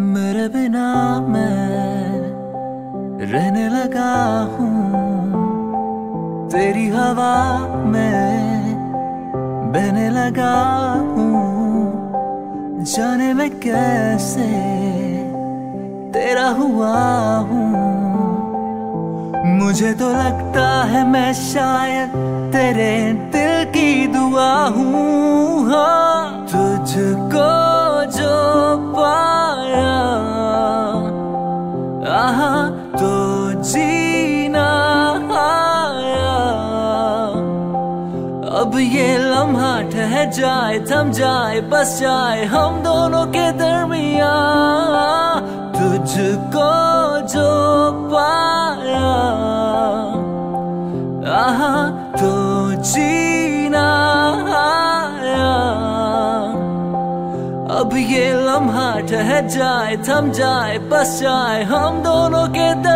मेरे बिना मैं रहने लगा हूँ। तेरी हवा में बहने लगा हूँ। जाने में कैसे तेरा हुआ हूँ। मुझे तो लगता है मैं शायद तेरे दिल की दुआ हूँ। अब ये लम्हा ठहर जाए, थम जाए, बस जाए, हम दोनों के दरमिया तुझको जो पाया। आहा तो जीना आया। अब ये लम्हा ठहर जाए, थम जाए, बस जाए, हम दोनों के दरमिया